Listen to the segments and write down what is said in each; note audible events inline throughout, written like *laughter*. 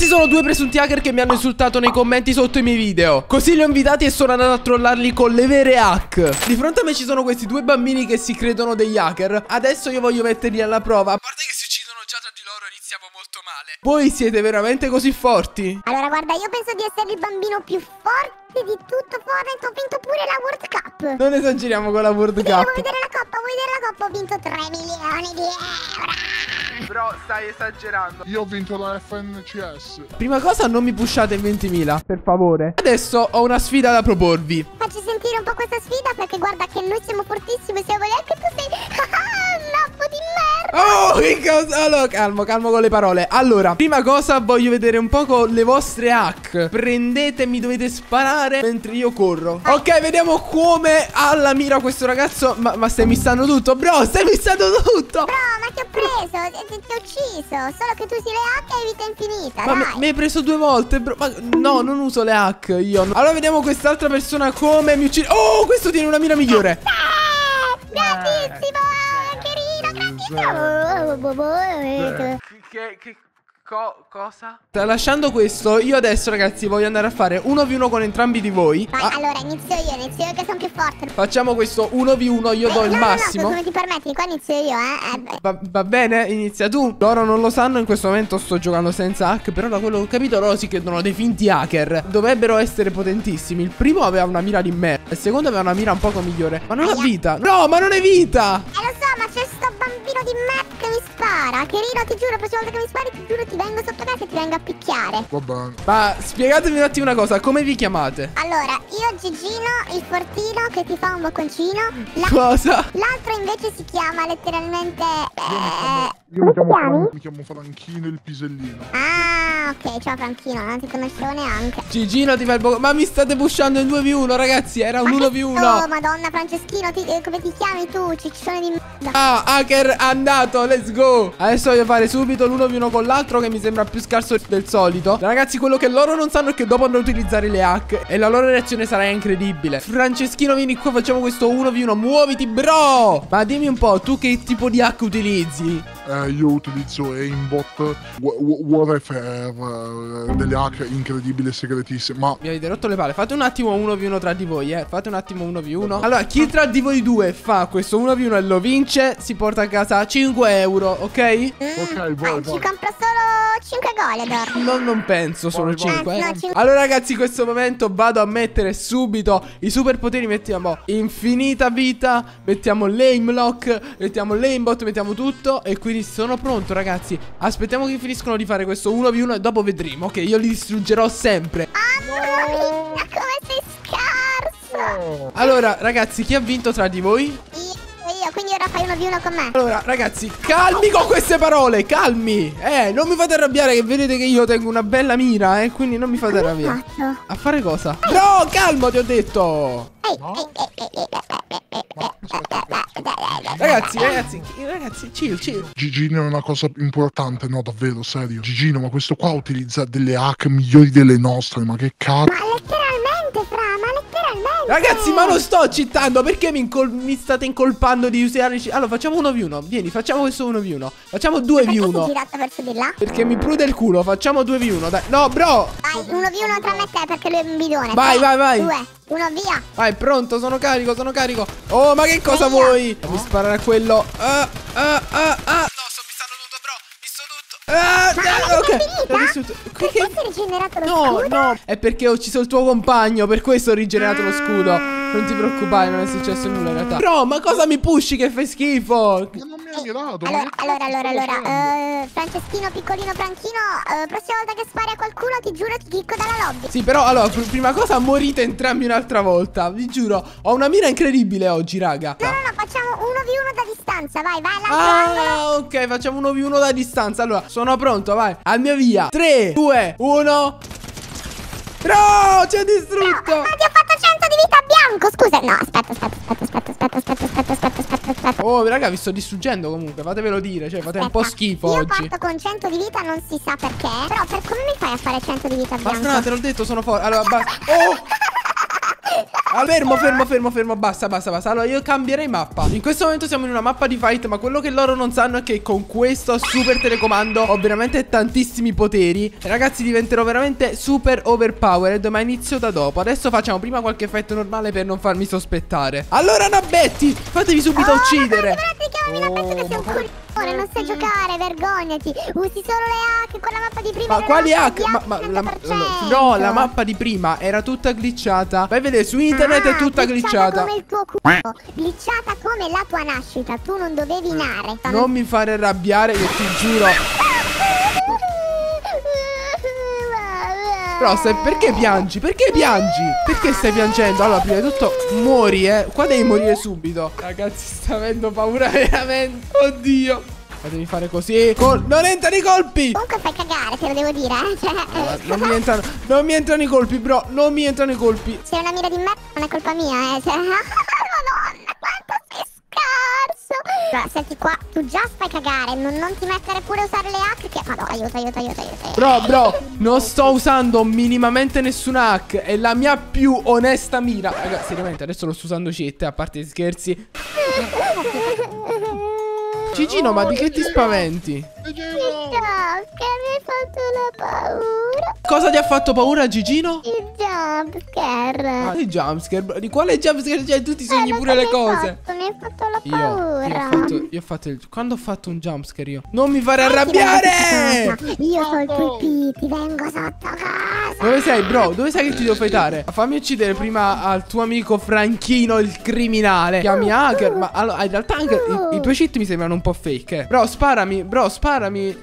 Ragazzi sono due presunti hacker che mi hanno insultato nei commenti sotto i miei video Così li ho invitati e sono andato a trollarli con le vere hack Di fronte a me ci sono questi due bambini che si credono degli hacker Adesso io voglio metterli alla prova A parte che si uccidono già tra di loro iniziamo molto male Voi siete veramente così forti? Allora, guarda, io penso di essere il bambino più forte di tutto Fortnite. Ho vinto pure la World Cup. Non esageriamo con la World Sì, vuoi Cup vedere la coppa? Vuoi vedere la coppa? Ho vinto 3 milioni di euro. *laughs* Però stai esagerando Io ho vinto la FNCS. Prima cosa non mi pushate in 20.000 Per favore Adesso ho una sfida da proporvi Facci sentire un po' questa sfida perché guarda che noi siamo fortissimi. Siamo lì anche tu sei *laughs* Oh, che cosa? Allora, calmo, calmo con le parole. Allora, prima cosa voglio vedere un po' con le vostre hack. Prendete e mi dovete sparare mentre io corro. Ok, vediamo come ha la mira questo ragazzo. Ma, ma stai missando tutto, bro, stai missando tutto. Bro, ma ti ho preso, ti, ti- ti ho ucciso. Solo che tu si le hack e hai vita infinita. Ma mi, dai. mi hai preso due volte, bro. Ma no, non uso le hack io. Allora, vediamo quest'altra persona come mi uccide. Oh, questo tiene una mira migliore. Eh, grandissimo, eh. Che, che cosa? Lasciando questo, io adesso, ragazzi, voglio andare a fare 1v1 con entrambi di voi. Vai, Ah, allora inizio io, inizio io che sono più forte. facciamo questo 1v1, io do Eh, il no, massimo. No, no, come ti permetti, qua inizio io, eh. eh. Va, va bene, inizia tu. Loro non lo sanno, in questo momento sto giocando senza hack. Però da quello che ho capito, loro si credono dei finti hacker. Dovrebbero essere potentissimi. Il primo aveva una mira di merda. Il secondo aveva una mira un poco migliore. Ma non ha vita. No, ma non hai vita. Eh ma c'è bambino di merda che mi spara. Kerino, ti giuro, la prossima volta che mi spari, ti giuro, ti vengo sotto casa e ti vengo a picchiare. Va bene. Ma spiegatemi un attimo una cosa. Come vi chiamate? Allora, io Gigino, il fortino che ti fa un bocconcino. La- Cosa? L'altro invece si chiama letteralmente. Eh, Io mi come ti chiamo, chiami? Fran- mi chiamo Franchino il Pisellino. Ah, ok, ciao Franchino, non ti conoscevo neanche. Gigino ti fa il bo- Ma mi state pushando in 2v1, ragazzi. Era un Oh, 1v1. madonna, Franceschino, ti- eh, come ti chiami tu? Ciccione di merda. Ah, hacker andato, let's go Adesso voglio fare subito l'1v1 con l'altro che mi sembra più scarso del solito Ragazzi, quello che loro non sanno è che dopo andrò a utilizzare le hack E la loro reazione sarà incredibile Franceschino, vieni qua, facciamo questo 1v1 Muoviti, bro Ma dimmi un po', tu che tipo di hack utilizzi? Eh, io utilizzo aimbot, wa- wa- warfare, eh, delle hack incredibili e segretissime. Ma Mi avete rotto le palle Fate un attimo 1v1 tra di voi, eh Fate un attimo 1v1 Allora, chi tra di voi due fa questo 1v1 e lo vince Si porta a casa 5 euro, ok? Ok, vai, Ah, vai. ci compro solo 5 Goledor. *laughs* No, non penso, vai. 5. Eh, cinque. Allora, ragazzi, in questo momento vado a mettere subito i superpoteri. Mettiamo infinita vita, mettiamo l'aim lock, mettiamo l'aimbot, mettiamo tutto. E quindi sono pronto, ragazzi. Aspettiamo che finiscono di fare questo 1v1 e dopo vedremo. Ok, io li distruggerò sempre. Mamma mia, come sei scarso. Allora, ragazzi, chi ha vinto tra di voi? Io, quindi ora fai uno di uno con me. Allora, ragazzi, calmi con queste parole, calmi. Eh, non mi fate arrabbiare che vedete che io tengo una bella mira, eh, quindi non mi fate arrabbiare. A fare cosa? No, calmo, ti ho detto. Ehi, No? ehi, ehi, ehi, ehi, ehi, ehi, ehi. Ragazzi, ragazzi, ragazzi, chill, chill. Gigino è una cosa importante, no, davvero, serio. Gigino, ma questo qua utilizza delle hack migliori delle nostre, ma che cazzo. Ragazzi, ma non sto citando perché mi, incol- mi state incolpando di usare. i- Allora, facciamo 1v1. Vieni, facciamo questo 1v1. Facciamo Perché sei 2v1. girato verso di là? Perché mi prude il culo. Facciamo 2v1. Dai, no, bro. Vai, uno di uno tra me e te perché lui è un bidone. Vai, Tre, vai, vai. Due, uno via. Vai, pronto, sono carico, sono carico. Oh, ma che cosa vuoi? Fammi sparare a quello. Ah, ah, ah, ah. Ah, Ma ah, ok. L'ho distrutto. Che- Perché che- si è rigenerato lo No, scudo? no, è perché ho ucciso il tuo compagno, per questo ho rigenerato lo scudo. Non ti preoccupare, non è successo nulla in realtà. Bro, ma cosa mi pushi che fai schifo? Ma non mi ha mirato. ma Allora, allora, allora, allora, eh, Franceschino, piccolino Franchino, eh, prossima volta che spari a qualcuno ti giuro ti chicco dalla lobby. Sì, però allora, pr- prima cosa morite entrambi un'altra volta. Vi giuro, ho una mira incredibile oggi, raga. No, no, no, facciamo uno di uno da distanza, vai, vai all'altro angolo. Ah, ok, facciamo uno v uno da distanza. Allora, sono pronto, vai. Al mio via. 3, 2, 1. No, ci ha distrutto. Ma ti ho fatto 100 di vita bianco, scusa. No, aspetta, aspetta, aspetta, aspetta, aspetta, aspetta, aspetta, aspetta, aspetta, aspetta. Oh, raga, vi sto distruggendo comunque. Fatevelo dire, cioè, fate un po' Aspetta, schifo Io oggi. parto con 100 di vita, non si sa perché. Però per come mi fai a fare 100 di vita bianco? Basta, te l'ho detto, sono forte. Allora, basta. Oh! Allora, fermo, fermo, fermo, fermo. Basta, basta, basta. Allora, io cambierei mappa. In questo momento siamo in una mappa di fight. Ma quello che loro non sanno è che con questo super telecomando ho veramente tantissimi poteri. E ragazzi, diventerò veramente super overpowered. Ma inizio da dopo. Adesso facciamo prima qualche fight normale per non farmi sospettare. Allora, Nabetti, fatevi subito Oh, uccidere. Ma penso che sei un coglione, non sai giocare, vergognati. Usi solo le hack, quella mappa di prima. Ma quali hack? Ma, ma la, 100%. no, la mappa di prima era tutta glitchata. Vai a vedere su internet è Ah, tutta glitchata. come il tuo culo. Glitchata come la tua nascita. Tu non dovevi nare. Non mi fare arrabbiare, che ti giuro. Stai, perché piangi? Perché piangi? Perché stai piangendo? Allora, prima di tutto, muori, eh. Qua devi morire subito. Ragazzi, sta avendo paura veramente. Oddio. Fatevi fare così. Col- non entrano i colpi! Comunque fai cagare, te lo devo dire, eh. Cioè, Non mi entrano, non mi entrano i colpi, bro. Non mi entrano i colpi. Se hai una mira di me, non è colpa mia, eh. *laughs* Però, senti qua, tu già fai cagare. Non, non ti mettere pure a usare le hack che... Madonna, aiuto, aiuto, aiuto, aiuto. Bro, bro, non sto usando minimamente nessuna hack. È la mia più onesta mira. Raga, seriamente, adesso lo sto usando cheat, a parte gli scherzi. *laughs* Gigino, ma di che ti spaventi? Gigino! No, che mi hai fatto la paura. Cosa ti ha fatto paura, Gigino? Il jumpscare. Ah, il jumpscare. Di quale jumpscare? Cioè, tu ti sogni Eh, pure le cose. fatto? Mi hai fatto la Io, paura. io ho fatto, io ho fatto il. Quando ho fatto un jumpscare io? Non mi fare arrabbiare! Io sono il tuo P, ti vengo sotto casa. Dove sei, bro? Dove sei che ti devo fightare? Fammi uccidere prima al tuo amico Franchino, il criminale. Chiami hacker. Ma allora, in realtà anche i, i tuoi cheat mi sembrano un po' fake. Eh. Bro, sparami, bro, sparami.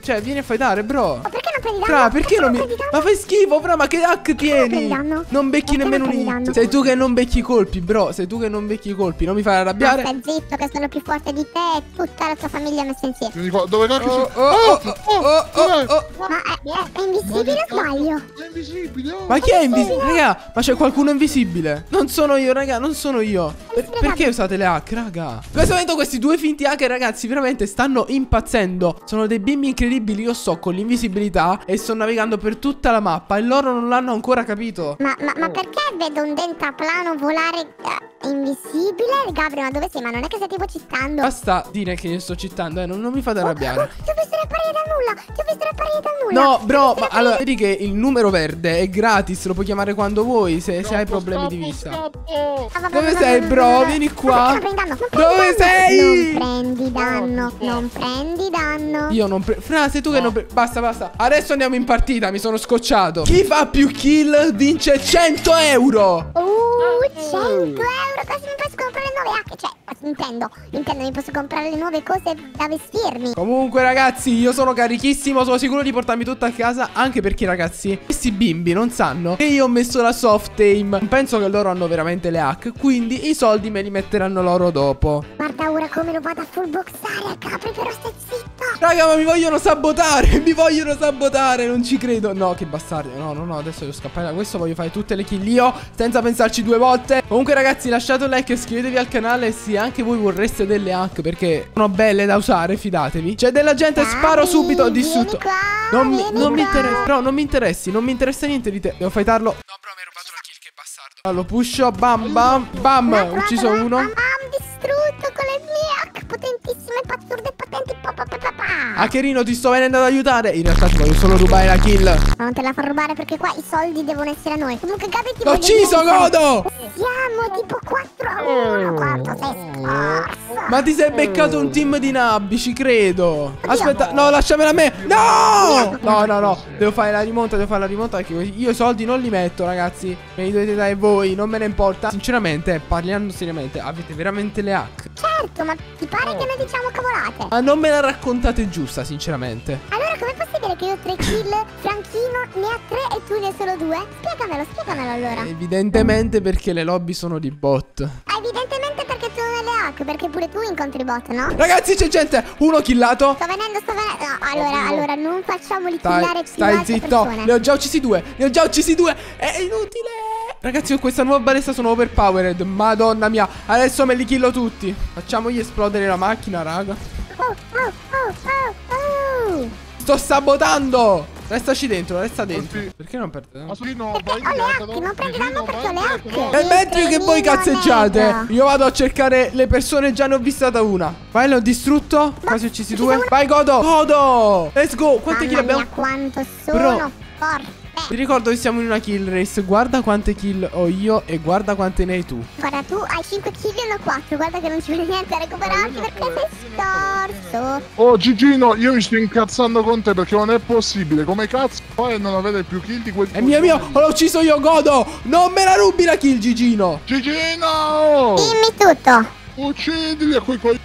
Cioè, vieni a fightare, bro. Ma perché non prendi danno? Fra, perché non mi. Ma fai schifo, fra, ma che hack tieni? Non becchi Perché nemmeno un hit. Sei tu che non becchi i colpi, bro. Sei tu che non becchi i colpi. Non mi fai arrabbiare. Ma stai zitto che sono più forte di te e tutta la tua famiglia messa insieme. Dove cacchio Oh, sei? oh, oh, oh, oh, oh. Ma è, è invisibile o sbaglio? È invisibile, oh. Ma chi è invisibile? Raga, ma c'è qualcuno invisibile? Non sono io, raga, non sono io. Per- perché usate le hack, raga? In questo momento questi due finti hacker, ragazzi, veramente stanno impazzendo. Sono dei bimbi incredibili. Io sto con l'invisibilità e sto navigando per tutta la mappa e loro non l'hanno ancora capito. Ma, ma, ma perché vedo un dentaplano volare eh, invisibile? Gabri, ma dove sei? Ma non è che stai tipo citando? Basta dire che io sto citando, eh, non, non mi fate arrabbiare. Oh, ti ho visto apparire dal nulla! Ti ho visto apparire dal nulla! No, bro, ma allora, vedi che il numero verde è gratis, lo puoi chiamare quando vuoi, se, se hai problemi di vista. scappo. Ah, vabbè, Dove vabbè, sei, vabbè, bro? vabbè. Vieni qua. perché non prendi danno? Non prendi Dove danno? sei? Non prendi danno, non prendi danno. Io non pre- Fra, sei tu che non pre- Basta, basta. Adesso andiamo in partita, mi sono scocciato. Chi fa più kill vince 100 euro. Uh, 100 euro, quasi mi posso comprare nuove hack. Cioè, intendo, intendo, mi posso comprare le nuove cose da vestirmi. Comunque, ragazzi, io sono carichissimo. Sono sicuro di portarmi tutto a casa. Anche perché, ragazzi, questi bimbi non sanno che io ho messo la soft aim. Penso che loro hanno veramente le hack. Quindi i soldi me li metteranno loro dopo. Guarda ora come lo vado a full boxare a Capri, però stai zitto. Raga, ma mi vogliono sabotare. *laughs* Mi vogliono sabotare. Non ci credo. No, che bastardi. No, no, no. Adesso devo scappare da questo. Voglio fare tutte le kill io. Senza pensarci due volte. Comunque, ragazzi, lasciate un like e iscrivetevi al canale. Se anche voi vorreste delle hack. Perché sono belle da usare. Fidatevi. C'è della gente. Sparo subito. Distrutto. Non mi, non mi interessa. Bro, non mi interessi. Non mi interessa niente di te. Devo fightarlo. No, bro, mi hai rubato la kill. Che bastardo. Allora, lo pusho. Bam, bam. Bam. Ucciso uno. Hackerino, ti sto venendo ad aiutare. In realtà ti voglio solo rubare la kill. Ma non te la fa rubare perché qua i soldi devono essere a noi. Comunque, Gabi, ti L'ho ucciso, Godo. Siamo tipo 4 a 1. Quanto sei scorso. Ma ti sei beccato un team di nabbi, ci credo. Aspetta, no, lasciamela a me. No! No, no, no. Devo fare la rimonta, devo fare la rimonta perché io i soldi non li metto, ragazzi. Me li dovete dare voi, non me ne importa. Sinceramente, parliamo seriamente, avete veramente le hack. Certo, ma ti pare che noi diciamo cavolate? Ma non me la raccontate giusta, sinceramente. Allora, come possibile che io ho 3 kill, Franchino ne ha 3 e tu ne hai solo 2? Spiegamelo, spiegamelo allora. Evidentemente perché le lobby sono di bot. Evidentemente perché tu non le hack, perché pure tu incontri bot, no? Ragazzi, c'è gente. Uno killato. Sto venendo, sto venendo. No, allora, allora, non facciamoli Stai, killare stai zitto. persone. Ne ho già uccisi due. Ne ho già uccisi due. È inutile. Ragazzi, con questa nuova balestra sono overpowered. Madonna mia. Adesso me li killo tutti. Facciamogli esplodere la macchina, raga. Oh, oh, oh, oh, oh. Sto sabotando. Restaci dentro, resta dentro. Sì. Perché non perde? Ma sì, no, Perché vai ho le dietro, non prenderanno Gigino, perché le dietro, E mentre che voi cazzeggiate, io vado a cercare le persone, già ne ho vistata una. Vai, l'ho distrutto. Quasi uccisi due. Vai, Godo. Godo. Let's go. Quante kill abbiamo? quanto Bro. sono forte. Vi ricordo che siamo in una kill race. Guarda quante kill ho io e guarda quante ne hai tu. Guarda, tu hai 5 kg e io 4. Guarda che non ci viene niente a recuperarti ho perché sei scorso. Oh Gigino, io mi sto incazzando con te perché non è possibile. Come cazzo fai a non avere più kill di quel È mio mio. L'ho ucciso io, Godo. Non me la rubi la kill, Gigino. Gigino! Dimmi tutto. Uccidili a quei coglioni,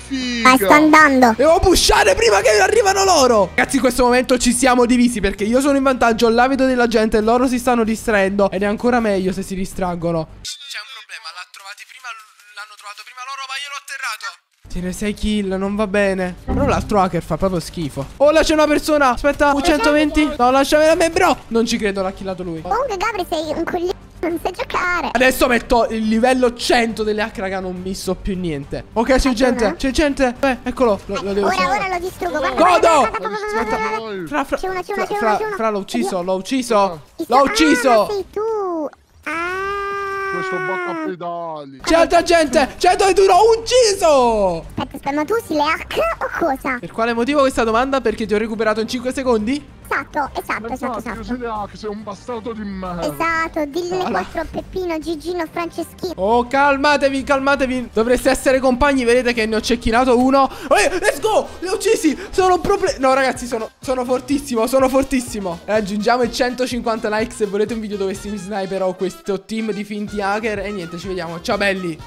figa! Dai, sto andando. Devo pushare prima che arrivano loro. Ragazzi, in questo momento ci siamo divisi perché io sono in vantaggio. Là vedo della gente e loro si stanno distraendo. Ed è ancora meglio se si distraggono. C'è un problema. L'ha trovati prima. L'hanno trovato prima loro, ma io l'ho atterrato. Tiene 6 kill, non va bene. Però l'altro hacker fa proprio schifo. Oh, là c'è una persona. Aspetta, U120. No, lasciamela a me, bro. Non ci credo, l'ha killato lui. Comunque, Gabri, sei un coglione. Non sai giocare. Adesso metto il livello 100 delle hack, raga, non misso più niente. Ok, c'è gente, c'è gente. Eh, eccolo, lo, lo devo Ora, usare. ora lo distruggo. Guarda, Godo! guarda. Fra, fra, C'è una, c'è fra, c'è una, fra, fra, l'ho ucciso, l'ho ucciso. L'ho Ah, ucciso. sei tu. Ah. Questo bocca pedali. C'è altra gente. C'è dove tu l'ho ucciso. Aspetta, aspetta, ma tu si le hack o cosa? Per quale motivo questa domanda? Perché ti ho recuperato in 5 secondi? Esatto, esatto, esatto, Esatto, sei le hack, sei un bastardo di merda. Esatto, dilli Allora. quattro Peppino, Gigino, Franceschino. Oh, calmatevi, calmatevi. Dovreste essere compagni. Vedete che ne ho cecchinato uno. Eh, let's go. Li ho uccisi. Sono proprio. No, ragazzi, sono, sono fortissimo. Sono fortissimo. Raggiungiamo i 150 like se volete un video dove si sniper o questo team di finti hacker. E niente, ci vediamo. Ciao, belli.